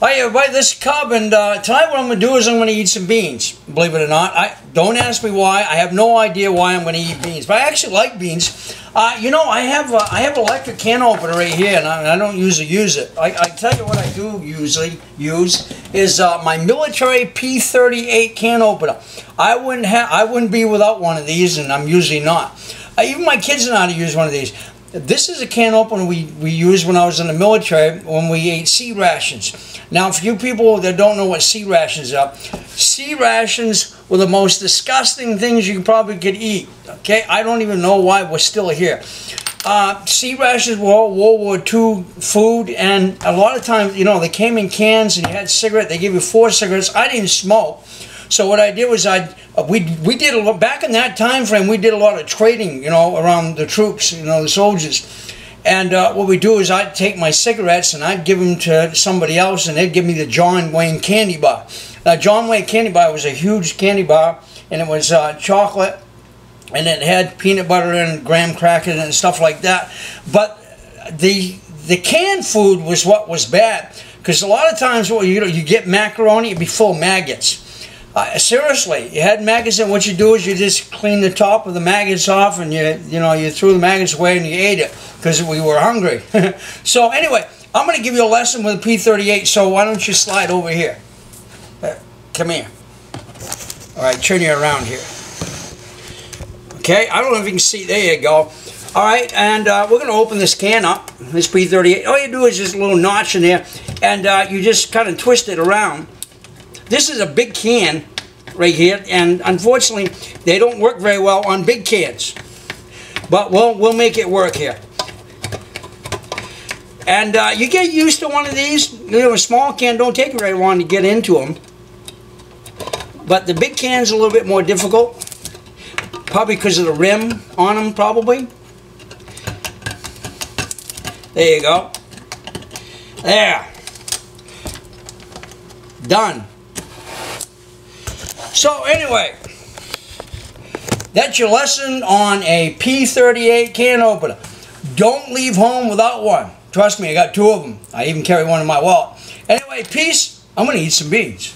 Hi everybody, this is Cub, and uh, tonight what I'm going to do is I'm going to eat some beans. Believe it or not, I don't ask me why. I have no idea why I'm going to eat beans, but I actually like beans. Uh, you know, I have uh, I have an electric can opener right here, and I, I don't usually use it. I, I, tell you what I do usually use is uh, my military P38 can opener. I wouldn't have I wouldn't be without one of these, and I'm usually not. Uh, even my kids know how to use one of these. This is a can opener we, we used when I was in the military when we ate C rations. Now, for you people that don't know what C rations are, C rations were the most disgusting things you probably could eat. Okay, I don't even know why we're still here. Uh, C rations were World War II food, and a lot of times, you know, they came in cans and you had cigarette. They gave you four cigarettes. I didn't smoke. So what I did was I uh, we we did a lot back in that time frame. We did a lot of trading, you know, around the troops, you know, the soldiers. And uh, what we do is I'd take my cigarettes and I'd give them to somebody else, and they'd give me the John Wayne candy bar. Now, John Wayne candy bar was a huge candy bar, and it was uh, chocolate, and it had peanut butter and graham crackers and stuff like that. But the the canned food was what was bad because a lot of times, well, you know, you get macaroni, it'd be full of maggots. Uh, seriously, you had maggots, and what you do is you just clean the top of the maggots off, and you you know you threw the maggots away and you ate it because we were hungry. so anyway, I'm going to give you a lesson with a P38. So why don't you slide over here? Uh, come here. All right, turn you around here. Okay, I don't know if you can see. There you go. All right, and uh, we're going to open this can up, this P38. All you do is just a little notch in there, and uh, you just kind of twist it around this is a big can right here, and unfortunately, they don't work very well on big cans. But we'll, we'll make it work here. And uh, you get used to one of these. You know, a small can don't take very long to get into them. But the big can's a little bit more difficult. Probably because of the rim on them, probably. There you go. There. Done. So anyway, that's your lesson on a P38 can opener. Don't leave home without one. Trust me, I got two of them. I even carry one in my wallet. Anyway, peace. I'm going to eat some beans.